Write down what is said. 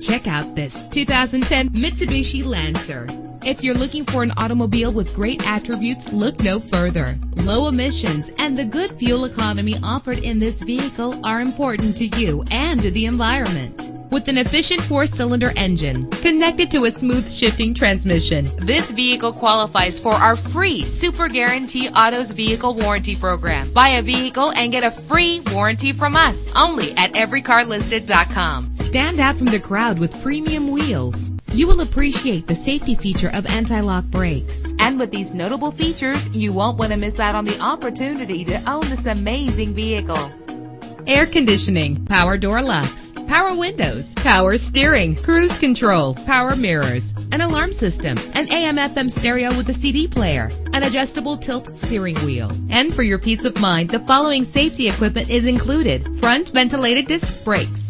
Check out this 2010 Mitsubishi Lancer. If you're looking for an automobile with great attributes, look no further. Low emissions and the good fuel economy offered in this vehicle are important to you and to the environment. With an efficient four-cylinder engine connected to a smooth shifting transmission, this vehicle qualifies for our free Super Guarantee Autos Vehicle Warranty Program. Buy a vehicle and get a free warranty from us only at everycarlisted.com. Stand out from the crowd with premium wheels. You will appreciate the safety feature of anti-lock brakes. And with these notable features, you won't want to miss out on the opportunity to own this amazing vehicle. Air conditioning, power door locks, power windows, power steering, cruise control, power mirrors, an alarm system, an AM FM stereo with a CD player, an adjustable tilt steering wheel. And for your peace of mind, the following safety equipment is included. Front ventilated disc brakes,